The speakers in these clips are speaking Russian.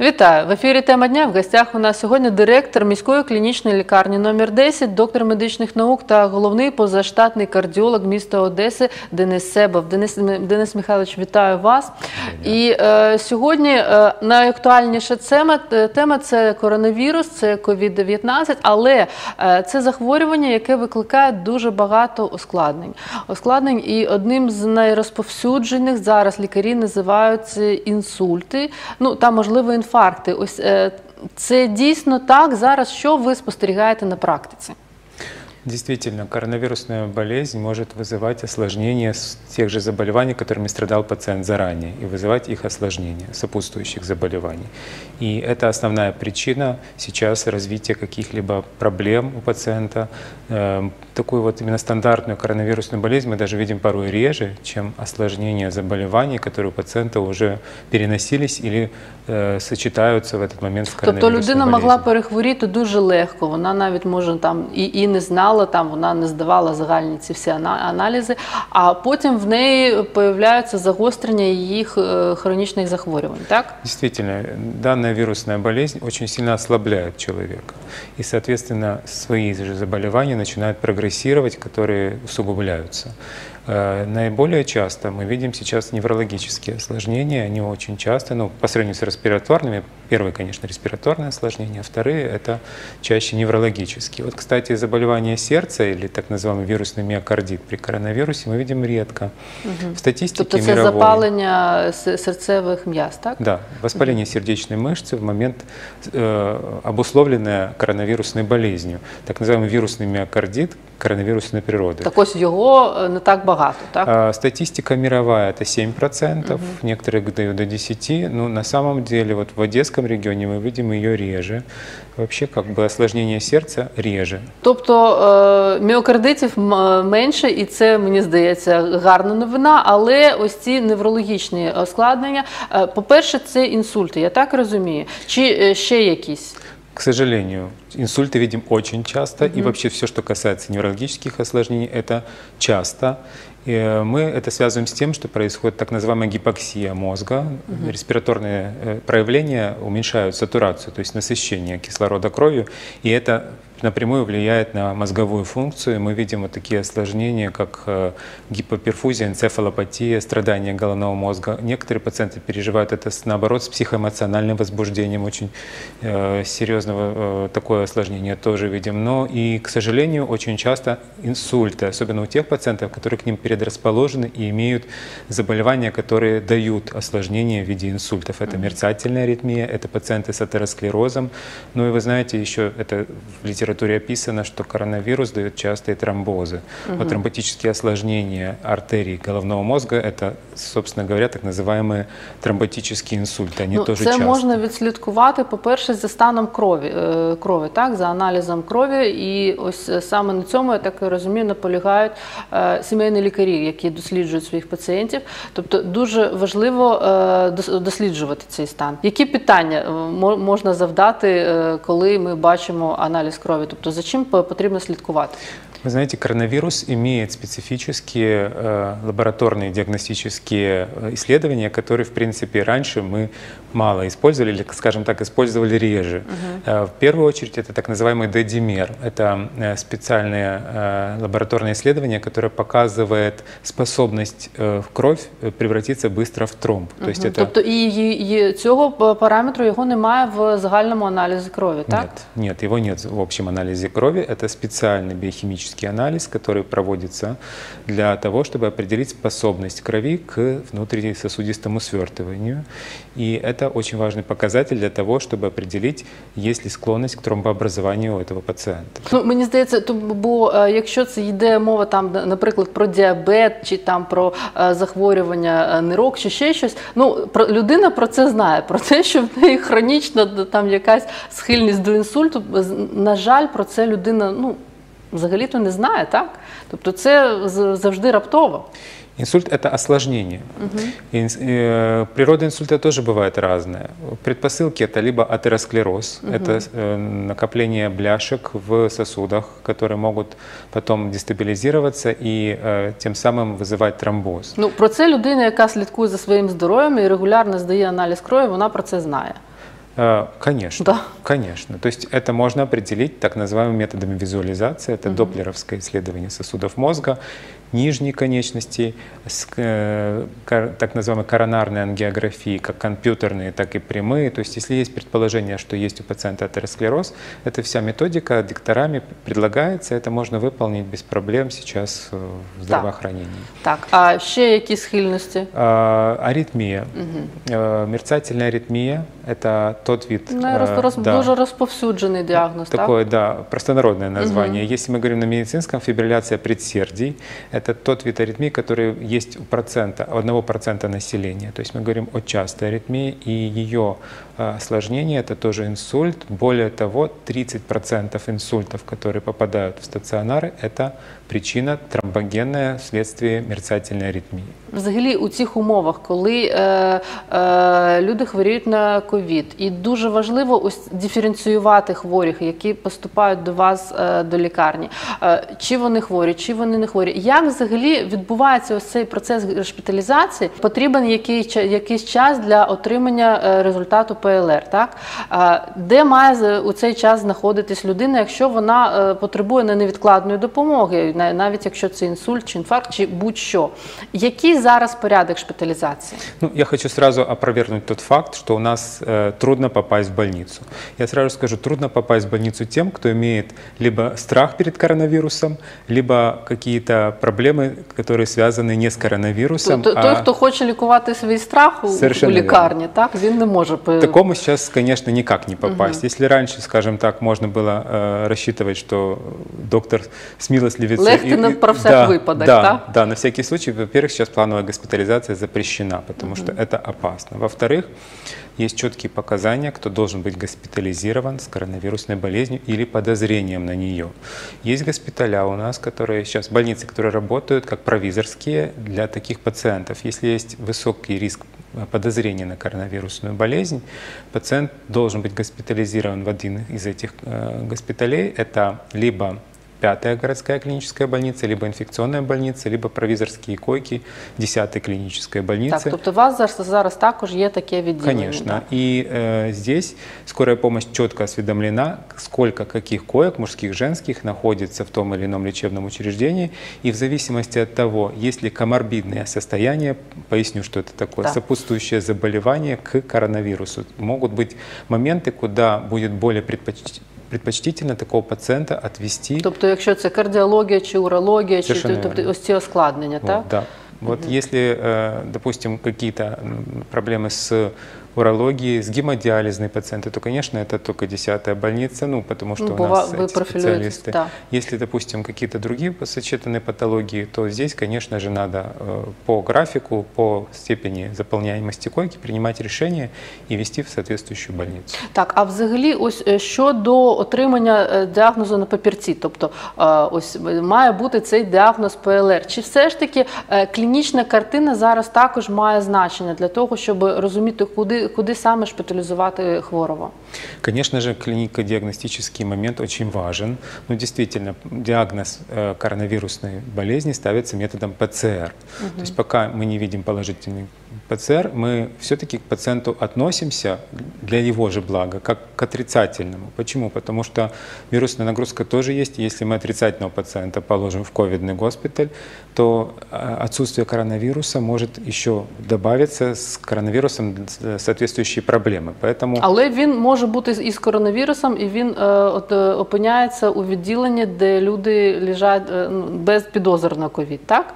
Вітаю в ефірі. Тема дня в гостях у нас сьогодні директор міської клінічної лікарні номер 10 доктор медичних наук та головний позаштатний кардіолог міста Одеси Денис Себов. Денис Денис Михайлович, вітаю вас. І е, сьогодні е, найактуальніша тема, тема це коронавірус, це COVID-19, але е, це захворювання, яке викликає дуже багато ускладнень. Ускладнень і одним з найрозповсюджених зараз лікарі називають інсульти. Ну та можливо інфаркти. Ось е, це дійсно так зараз. Що ви спостерігаєте на практиці? Действительно, коронавирусная болезнь может вызывать осложнения тех же заболеваний, которыми страдал пациент заранее, и вызывать их осложнения, сопутствующих заболеваний. И это основная причина сейчас развития каких-либо проблем у пациента. Эм, такую вот именно стандартную коронавирусную болезнь мы даже видим порой реже, чем осложнения заболеваний, которые у пациента уже переносились или э, сочетаются в этот момент з коронавирусною Тобто людина болезнью. могла перехворіти дуже легко. Вона навіть може там і, і не знала, там вона не здавала загальні ці всі ана- аналізи, а потім в неї появляються загострення їх е, хронічних захворювань. Так Действительно, данная вирусная болезнь очень сильно ослабляет человека. И, соответственно, свои же заболевания начинают прогрессировать, которые усугубляются. Э, Наиболее часто мы видим сейчас неврологические осложнения, они очень часто, ну, по сравнению с респираторными, первые, конечно, респираторные осложнения, а вторые – это чаще неврологические. Вот, кстати, заболевание сердца или так называемый вирусный миокардит при коронавирусе мы видим редко. В статистике тобто це мировой... запалення серцевих м'яз, так? Да, воспаление сердечной мышцы в момент, э, обусловленное коронавирусной болезнью, так называемый вирусный миокардит коронавирусной природы. так ось його е, не так багато, так? А, Статистика мировая это 7%, некоторые дают до 10%, но на самом деле вот в Одесском регионе ми видим її реже. Вообще как бы осложнення серця реже. Тобто е, міокардитів менше, і це мені здається гарна новина. Але ось ці неврологічні ускладнення. е, По-перше, це інсульти, я так розумію. Чи е, ще якісь? К сожалению, инсульты видим очень часто, и вообще все, что касается неврологических осложнений, это часто. И э, мы это связываем с тем, что происходит так называемая гипоксия мозга. Респираторные э, проявления уменьшают сатурацию, то есть насыщение кислорода кровью, и это напрямую влияет на мозговую функцию. Мы видим вот такие осложнения, как э, гипоперфузия, энцефалопатия, страдания головного мозга. Некоторые пациенты переживают это, наоборот, с психоэмоциональным возбуждением. Очень э, серьезного э, такое осложнение тоже видим. Но и, к сожалению, очень часто инсульты, особенно у тех пациентов, которые к ним предрасположены и имеют заболевания, которые дают осложнения в виде инсультов. Это мерцательная аритмия, это пациенты с атеросклерозом. Ну и вы знаете, еще это в литературе описано, что коронавирус дает частые тромбозы. Вот тромботические осложнения артерий головного мозга – это, собственно говоря, так называемые тромботические инсульты. Они Ну, тоже це часто. можна відслідкувати, по-перше, за станом крові, е, крові, так, за аналізом крові. І ось е, саме на цьому, я так розумію, наполягають е, сімейні лікарі, які досліджують своїх пацієнтів. Тобто дуже важливо е, дос- досліджувати цей стан. Які питання е, мо- можна завдати, е, коли ми бачимо аналіз крові? Тобто за чим по- потрібно слідкувати? Вы знаете, коронавирус имеет специфические э, лабораторные диагностические э, исследования, которые, в принципе, раньше мы мало использовали, или, скажем так, использовали реже. Э, в первую очередь, это так называемый D-димер. Это э, специальное э, лабораторное исследование, которое показывает способность э, в кровь э, превратиться быстро в тромб. То есть это... Тобто і, і, і цього п- параметру його немає в загальному аналізі крові, так? Нет, нет, его нет в общем анализе крови. Это специальный биохимический анализ, который проводится для того, чтобы определить способность крови к внутрисосудистому свертыванию. И это очень важный показатель для того, чтобы определить, есть ли склонность к тромбообразованию у этого пациента. Ну, мені здається, то, бо е, якщо це йде мова там, на- наприклад, про діабет чи там про е, захворювання е, нирок чи ще щось, ну про людина про це знає. Про те, що в неї хронічна там якась схильність до інсульту, на жаль, про це людина ну взагалі-то не знає, так? Тобто це з- завжди раптово. Инсульт – это осложнение. Инс- э, природа инсульта тоже бывает разная. Предпосылки – это либо атеросклероз, это э, накопление бляшек в сосудах, которые могут потом дестабилизироваться и э, тем самым вызывать тромбоз. Ну про це людина, яка слідкує за своїм здоров'ям і регулярно здає аналіз крові, вона про це знає. Э, Конечно, Да. конечно. То есть это можно определить так называемыми методами визуализации. Это доплеровское исследование сосудов мозга, нижней конечности, э, так называемой коронарной ангиографии, как компьютерные, так и прямые. То есть если есть предположение, что есть у пациента атеросклероз, эта вся методика докторами предлагается, это можно выполнить без проблем сейчас э, в здравоохранении. Так, а ще які схильності? А, Аритмия. Э, Мерцательная аритмия – это тот вид… Ну, э, роз, роз, да, дуже розповсюджений діагноз, Такое, да, простонародное название. Если мы говорим на медицинском, фибрилляция предсердий – это тот вид аритмии, который есть у процента, у одного процента населения. То есть мы говорим о частой аритмии, и ее э, осложнение – это тоже инсульт. Более того, 30% инсультов, которые попадают в стационары – это причина тромбогенная вследствие мерцательной аритмии. так? Взагалі у цих умовах, коли е, е, люди хворіють на ковід, і дуже важливо ось диференціювати хворих, які поступають до вас е, до лікарні. Е, чи вони хворі, чи вони не хворі. Як взагалі відбувається ось цей процес госпіталізації? Потрібен який, якийсь час для отримання е, результату ПЛР, так? Де має у цей час знаходитись людина, якщо вона потребує не невідкладної допомоги, навіть якщо це інсульт чи інфаркт, чи будь-що. Який зараз порядок шпиталізації? Ну, я хочу сразу опровергнуть тот факт, что у нас э, трудно попасть в больницу. Я сразу скажу, трудно попасть в больницу тем, кто имеет либо страх перед коронавирусом, либо какие-то проблемы, которые связаны не с коронавирусом, Т- а Той, хто хоче лікувати свій страх у, у Совершенно лікарні, так він не може К пи- такому сейчас, конечно, никак не попасть. Если раньше, скажем так, можно было э, рассчитывать, что доктор смилостливится... Легкий про всяк да, выпадок, да, да? Да, на всякий случай. Во-первых, сейчас плановая госпитализация запрещена, потому что это опасно. Во-вторых, есть четкие показания, кто должен быть госпитализирован с коронавирусной болезнью или подозрением на нее. Есть госпиталя у нас, которые сейчас, больницы, которые работают как провизорские для таких пациентов. Если есть высокий риск подозрения на коронавирусную болезнь, пациент должен быть госпитализирован в один из этих э, госпиталей. Это либо пятая городская клиническая больница, либо инфекционная больница, либо провизорские койки десятой клинической больницы. Так, тобто у вас зараз, зараз також є таке відділення. Конечно. так? И э, здесь скорая помощь четко осведомлена, сколько каких коек, мужских, женских, находится в том или ином лечебном учреждении. И в зависимости от того, есть ли коморбидное состояние, поясню, что это такое, Да. сопутствующее заболевание к коронавирусу. Могут быть моменты, куда будет более предпоч- предпочтительно такого пациента отвести Тобто, якщо це кардіологія чи урологія, чи Совершенно тобто верно. ось ці ускладнення, Вот, так? Да. Вот если, э, допустим, какие-то м, проблемы с урологией, с гемодиализной пациенты, то, конечно, это только 10 больница, ну, потому что Ну, у быва- нас вы эти профилируетесь, специалисты. да. Если, допустим, какие-то другие сочетанные патологии, то здесь, конечно же, надо э, по графику, по степени заполняемости койки принимать решение и вести в соответствующую больницу. Так, а взагалі, ось е, щодо отримання е, діагнозу на папірці, тобто е, ось е, має бути цей діагноз ПЛР. Чи все ж таки е, клінічна картина зараз також має значення для того, щоб розуміти, куди, куди саме шпиталізувати хворого? Конечно же, клинико-диагностический момент очень важен. Но действительно, диагноз э, коронавирусной болезни ставится методом ПЦР. То есть пока мы не видим положительный ПЦР, мы все-таки к пациенту относимся для его же блага, как к отрицательному. Почему? Потому что вирусная нагрузка тоже есть. Если мы отрицательного пациента положим в ковидный госпиталь, то э, отсутствие коронавируса может еще добавиться с коронавирусом э, соответствующие проблемы. Поэтому Але він може бути із коронавірусом, і він е, от, е, опиняється у відділенні, де люди лежать е, ну, без підозр на ковід, так?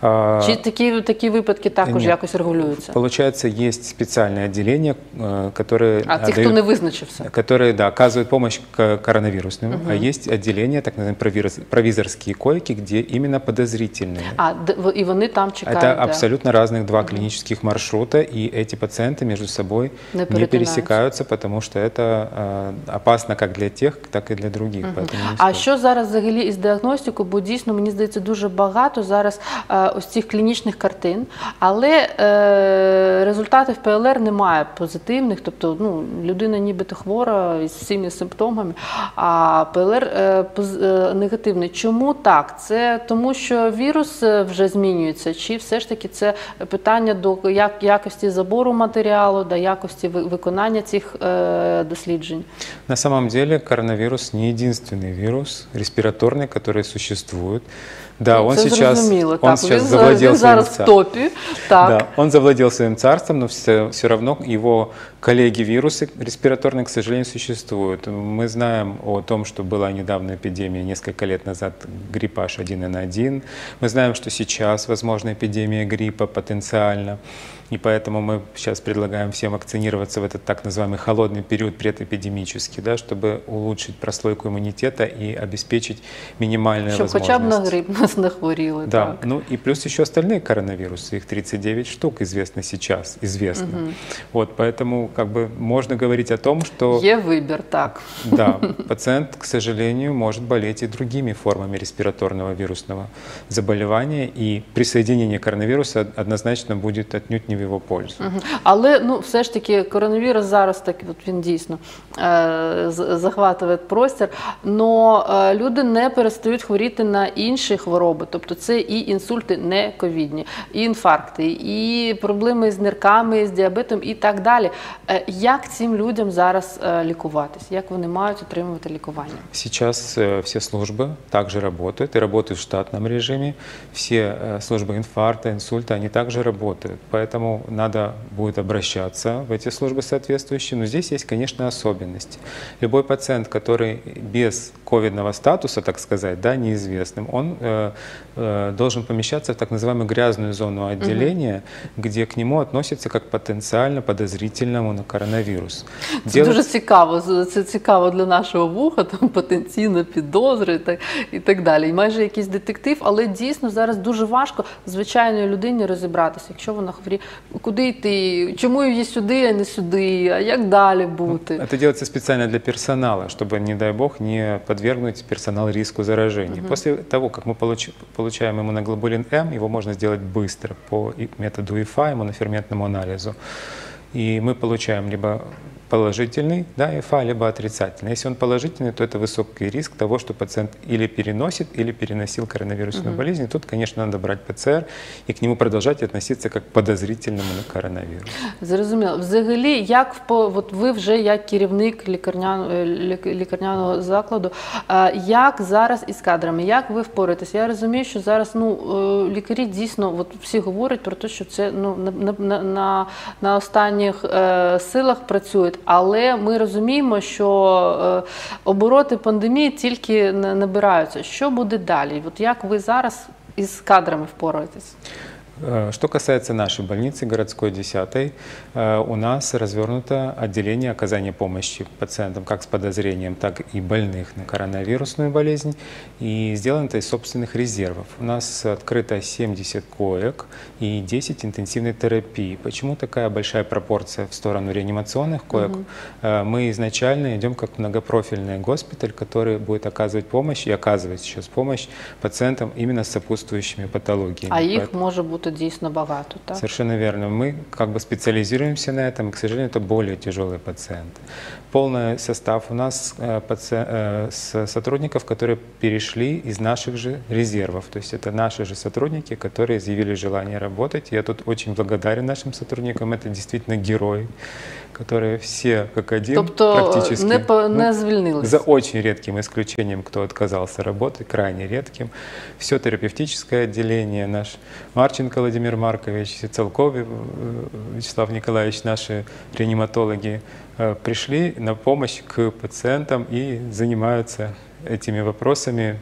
а, Чи такі, такі випадки також Ні. якось регулюються? Получается, есть специальное отделение, э, которые, А ті, хто отдают- не визначився? которые да, оказывают помощь к коронавирусным. А есть отделение, так называемые провирос- провизорские койки, где именно подозрительные. А де- в- і вони там чекають. Это да. абсолютно разных два клинических маршрута, и эти пациенты между собой Не не, перетинаются. пересекаются, потому что это э, опасно как для тех, так и для других. Поэтому не А стоит. що зараз взагалі із діагностикою? Бо дійсно мені здається дуже багато зараз е, ось цих клінічних картин, але е, результатів ПЛР немає позитивних, тобто ну, людина нібито хвора із всіми симптомами, а ПЛР е, поз- е, негативний. Чому так? Це тому, що вірус е, вже змінюється, чи все ж таки це питання до як, якості забору матеріалу, до якості ви- виконання цих е, досліджень? На самом деле коронавирус не единственный вирус респираторный, который существует. Да, он це сейчас, зрозуміло. он так, сейчас він, за- завладел він своим зараз в цар- топі. Так. Да, он завладел своим царством, но все, все равно его коллеги-вирусы респираторные, к сожалению, существуют. Мы знаем о том, что была недавно эпидемия несколько лет назад гриппа H1N1. Мы знаем, что сейчас возможна эпидемия гриппа потенциально. И поэтому мы сейчас предлагаем всем вакцинироваться в этот так называемый холодный период предэпидемический, да, чтобы улучшить прослойку иммунитета и обеспечить минимальные Щоб возможности. хоча б на грип нас не хворіли. Да, Так. ну и плюс еще остальные коронавирусы, их 39 штук известно сейчас, известно. Вот, поэтому как бы можно говорить о том, что Є вибір, так. да, пациент, к сожалению, может болеть и другими формами респираторного вирусного заболевания, и присоединение коронавируса однозначно будет отнюдь не в его пользу. Мгм. Але ну все ж таки коронавірус зараз так от він дійсно е, з- захватує простір. Но е, люди не перестають хворіти на інші хвороби, тобто це і інсульти не ковідні, і інфаркти, і проблеми з нирками, з діабетом і так далі. Е, як цим людям зараз е, лікуватись? Як вони мають отримувати лікування? Сейчас э, все службы также работают и работают в штатном режиме. Все э, службы инфаркта, инсульта, они также работают. Поэтому надо будет обращаться в эти службы соответствующие. Но здесь есть, конечно, особенности. Любой пациент, который без ковидного статуса, так сказать, да, неизвестным, он э, э, должен помещаться в так называемую грязную зону отделения, где к нему относятся как потенциально подозрительному на коронавирус. Це Делать- дуже цікаво. з- Це цікаво для нашого вуха, там потенційно підозри і так, і так далі. І майже якийсь детектив, але дійсно зараз дуже важко звичайної людині розібратися, якщо вона хворіє, куди йти, чому її сюди, а не сюди, а як далі бути. Это делается специально для персонала, чтобы, не дай бог, не подвергнуть персонал риску заражения. После того, как мы получ- получаем иммуноглобулин М, его можно сделать быстро по и- методу ИФА, иммуноферментному анализу. И мы получаем либо положительный да, ИФА, либо отрицательный. Если он положительный, то это высокий риск того, что пациент или переносит, или переносил коронавирусную болезнь. И тут, конечно, надо брать ПЦР и к нему продолжать относиться как к подозрительному на коронавирус. Зрозуміло. Взагалі, як в по- от ви вже як керівник лікарняного, е, лік- лікарняного закладу, е, як зараз із кадрами, як ви впораєтесь? Я розумію, що зараз ну е, лікарі дійсно, от всі говорять про те, що це ну на, на, на, на, на останніх е, силах працюють, але ми розуміємо, що е, обороти пандемії тільки на- набираються. Що буде далі? От як ви зараз із кадрами впораєтесь? Э, Что касается нашей больницы городской 10, э, у нас развернуто отделение оказания помощи пациентам как с подозрением, так и больных на коронавирусную болезнь. И сделано это из собственных резервов. У нас открыто 70 коек и 10 интенсивной терапии. Почему такая большая пропорция в сторону реанимационных коек? Э, Мы изначально идем как многопрофильный госпиталь, который будет оказывать помощь и оказывает сейчас помощь пациентам именно с сопутствующими патологиями. А їх Поэтому- може бути дійсно багато, так? Совершенно верно. Мы как бы специализируемся на этом, и, к сожалению, это более тяжелые пациенты. Полный состав у нас э, э, сотрудников, которые перешли из наших же резервов. То есть это наши же сотрудники, которые изъявили желание работать. Я тут очень благодарен нашим сотрудникам. Это действительно герои, которые все как один Тобто практически... не, по- ну, не звільнилися. за очень редким исключением, кто отказался работать, крайне редким. Все терапевтическое отделение, наш Марченко Владимир Маркович, Целков э, Вячеслав Николаевич, наши реаниматологи э, пришли на помощь к пациентам и занимаются этими вопросами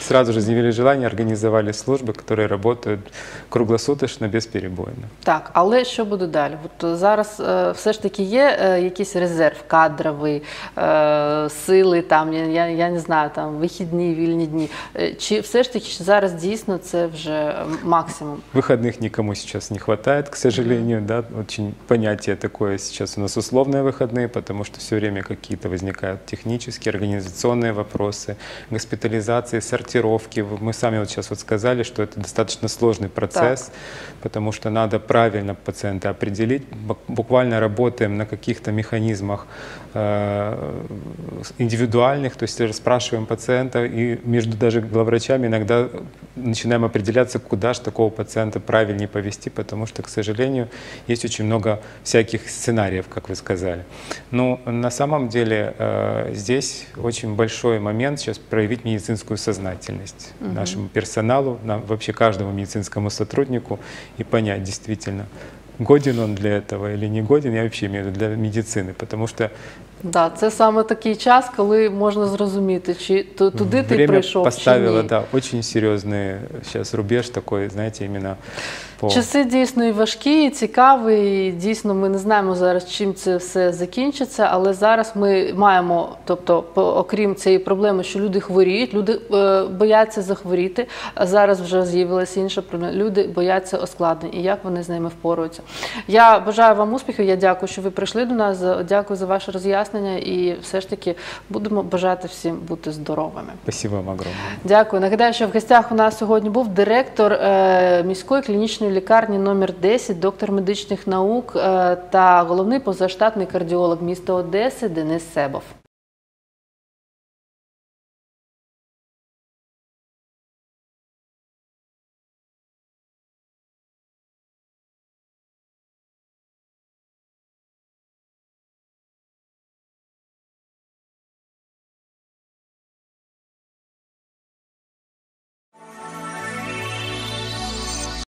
Сразу же заявили желание, организовали службы, которые работают круглосуточно, бесперебойно. Так, але що буде далі? От е, зараз е, все ж таки є е, якийсь резерв кадровий, е, сили, там я, я, я не знаю, там вихідні, вільні дні. Е, Чи все ж таки зараз дійсно це вже максимум? Выходных никому сейчас не хватает, к сожалению, да, очень понятие такое сейчас у нас условные выходные, потому что все время какие-то возникают технические, организационные вопросы, госпитализации, сортировки. Мы сами вот сейчас вот сказали, что это достаточно сложный процесс, потому что надо правильно пациента определить. Бу- Буквально работаем на каких-то механизмах индивидуальных, то есть спрашиваем пациента и между даже главврачами иногда начинаем определяться, куда же такого пациента правильнее повести, потому что, к сожалению, есть очень много всяких сценариев, как вы сказали. Но на самом деле э, здесь очень большой момент сейчас проявить медицинскую сознательность нашему персоналу, нам, вообще каждому медицинскому сотруднику и понять действительно, годен он для этого или не годен, я вообще имею в виду для медицины, потому что Да, це саме такий час, коли можна зрозуміти, чи ту- туди ти время прийшов поставило, чи ні. да, очень серьезный сейчас рубеж такой, знаете, именно по... Часи дійсно і важкі, і цікаві. І дійсно, ми не знаємо зараз, чим це все закінчиться. Але зараз ми маємо, тобто, окрім цієї проблеми, що люди хворіють, люди е, бояться захворіти. А зараз вже з'явилася інша проблема. Люди бояться ускладнень і як вони з ними впоруються. Я бажаю вам успіхів. Я дякую, що ви прийшли до нас. Дякую за ваше роз'яснення. І все ж таки будемо бажати всім бути здоровими. Спасибо вам огромное. Дякую. Нагадаю, що в гостях у нас сьогодні був директор е, міської клінічної лікарні номер 10, доктор медичних наук е, та головний позаштатний кардіолог міста Одеси Денис Себов.